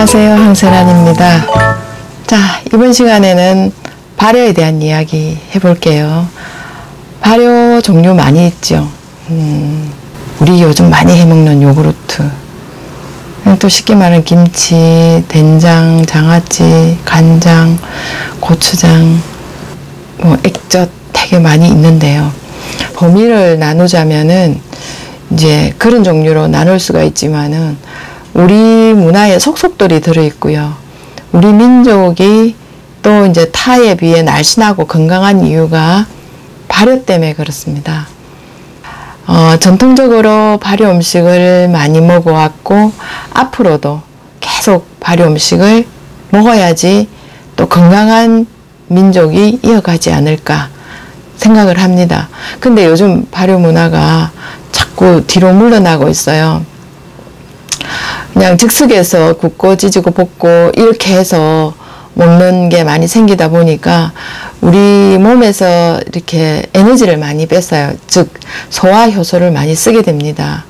안녕하세요. 황세란입니다. 자, 이번 시간에는 발효에 대한 이야기 해볼게요. 발효 종류 많이 있죠. 음, 우리 요즘 많이 해먹는 요구르트. 또 쉽게 말하는 김치, 된장, 장아찌, 간장, 고추장, 뭐 액젓 되게 많이 있는데요. 범위를 나누자면은 이제 그런 종류로 나눌 수가 있지만은 우리 문화에 속속들이 들어있고요. 우리 민족이 또 이제 타에 비해 날씬하고 건강한 이유가 발효 때문에 그렇습니다. 어, 전통적으로 발효 음식을 많이 먹어왔고 앞으로도 계속 발효 음식을 먹어야지 또 건강한 민족이 이어가지 않을까 생각을 합니다. 근데 요즘 발효 문화가 자꾸 뒤로 물러나고 있어요. 그냥 즉석에서 굽고 찢고 볶고 이렇게 해서 먹는 게 많이 생기다 보니까 우리 몸에서 이렇게 에너지를 많이 뺐어요. 즉 소화 효소를 많이 쓰게 됩니다.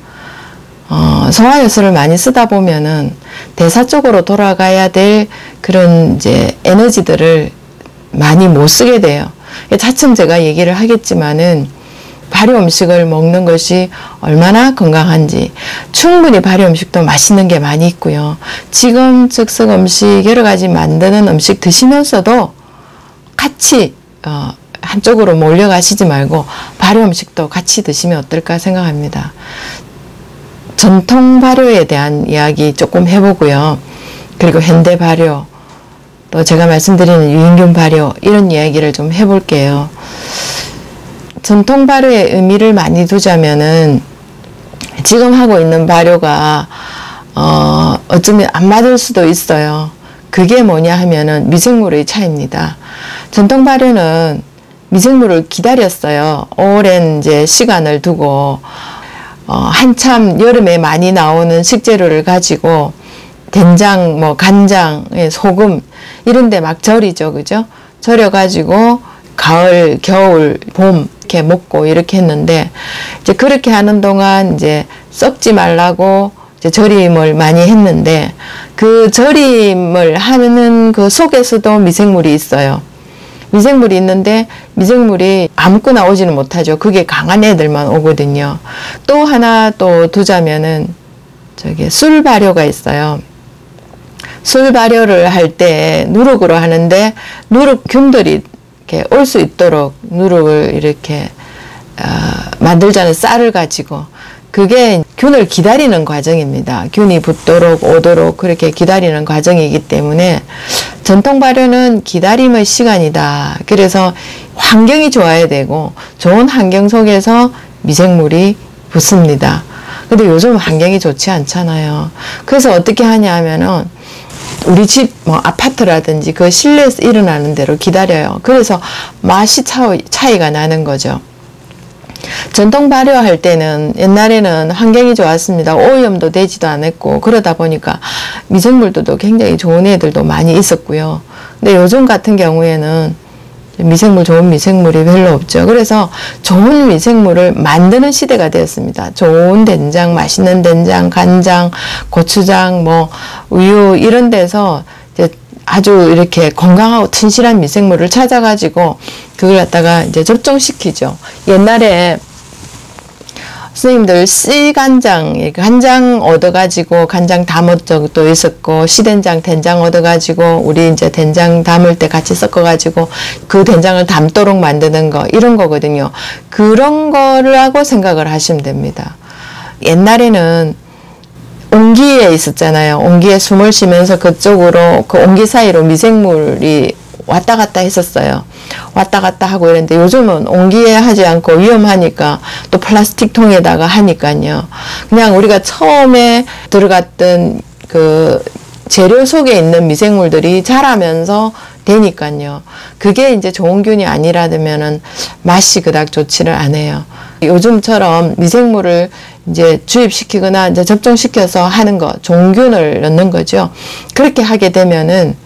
어, 소화 효소를 많이 쓰다 보면은 대사 쪽으로 돌아가야 될 그런 이제 에너지들을 많이 못 쓰게 돼요. 차츰 제가 얘기를 하겠지만은 발효 음식을 먹는 것이 얼마나 건강한지 충분히 발효 음식도 맛있는 게 많이 있고요. 지금 즉석 음식 여러 가지 만드는 음식 드시면서도 같이 어, 한쪽으로 몰려가시지 말고 발효 음식도 같이 드시면 어떨까 생각합니다. 전통 발효에 대한 이야기 조금 해보고요. 그리고 현대 발효, 또 제가 말씀드리는 유인균 발효 이런 이야기를 좀 해볼게요. 전통 발효의 의미를 많이 두자면은 지금 하고 있는 발효가 어, 어쩌면 안 맞을 수도 있어요. 그게 뭐냐 하면은 미생물의 차이입니다. 전통 발효는 미생물을 기다렸어요. 오랜 이제 시간을 두고 어, 한참 여름에 많이 나오는 식재료를 가지고 된장, 뭐 간장, 예, 소금 이런 데 막 절이죠. 그죠? 절여 가지고 가을, 겨울, 봄 이렇게 먹고 이렇게 했는데 이제 그렇게 하는 동안 이제 썩지 말라고 이제 절임을 많이 했는데 그 절임을 하는 그 속에서도 미생물이 있어요. 미생물이 있는데 미생물이 아무거나 오지는 못하죠. 그게 강한 애들만 오거든요. 또 하나 또 두자면은 저기 술 발효가 있어요. 술 발효를 할 때 누룩으로 하는데 누룩균들이 이렇게 올 수 있도록 누룩을 이렇게 어, 만들자는 쌀을 가지고 그게 균을 기다리는 과정입니다. 균이 붙도록 오도록 그렇게 기다리는 과정이기 때문에 전통 발효는 기다림의 시간이다. 그래서 환경이 좋아야 되고 좋은 환경 속에서 미생물이 붙습니다. 근데 요즘 환경이 좋지 않잖아요. 그래서 어떻게 하냐 하면은 우리 집 뭐 아파트라든지 그 실내에서 일어나는 대로 기다려요. 그래서 맛이 차이가 나는 거죠. 전통 발효할 때는 옛날에는 환경이 좋았습니다. 오염도 되지도 않았고 그러다 보니까 미생물들도 굉장히 좋은 애들도 많이 있었고요. 근데 요즘 같은 경우에는 미생물 좋은 미생물이 별로 없죠. 그래서 좋은 미생물을 만드는 시대가 되었습니다. 좋은 된장, 맛있는 된장, 간장, 고추장, 뭐 우유 이런 데서 아주 이렇게 건강하고 튼실한 미생물을 찾아가지고 그걸 갖다가 이제 접종시키죠. 옛날에 선생님들 씨 간장, 간장 얻어가지고 간장 담은 적도 있었고 시된장, 된장 얻어가지고 우리 이제 된장 담을 때 같이 섞어가지고 그 된장을 담도록 만드는 거 이런 거거든요. 그런 거를 하고 생각을 하시면 됩니다. 옛날에는 온기에 있었잖아요. 온기에 숨을 쉬면서 그쪽으로 그 온기 사이로 미생물이 왔다 갔다 했었어요. 왔다 갔다 하고 이랬는데 요즘은 온기에 하지 않고 위험하니까 또 플라스틱 통에다가 하니까요. 그냥 우리가 처음에 들어갔던 그 재료 속에 있는 미생물들이 자라면서 되니까요. 그게 이제 좋은 균이 아니라면은 맛이 그닥 좋지를 않아요. 요즘처럼 미생물을 이제 주입시키거나 이제 접종시켜서 하는 거, 종균을 넣는 거죠. 그렇게 하게 되면은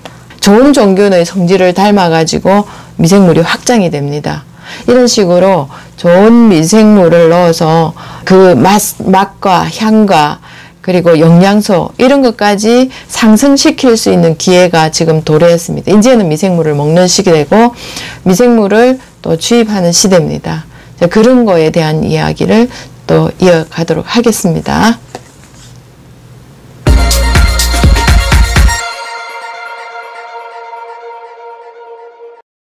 좋은 종균의 성질을 닮아가지고 미생물이 확장이 됩니다. 이런 식으로 좋은 미생물을 넣어서 그 맛, 맛과 향과 그리고 영양소 이런 것까지 상승시킬 수 있는 기회가 지금 도래했습니다. 이제는 미생물을 먹는 시기되고 미생물을 또 주입하는 시대입니다. 그런 거에 대한 이야기를 또 이어가도록 하겠습니다.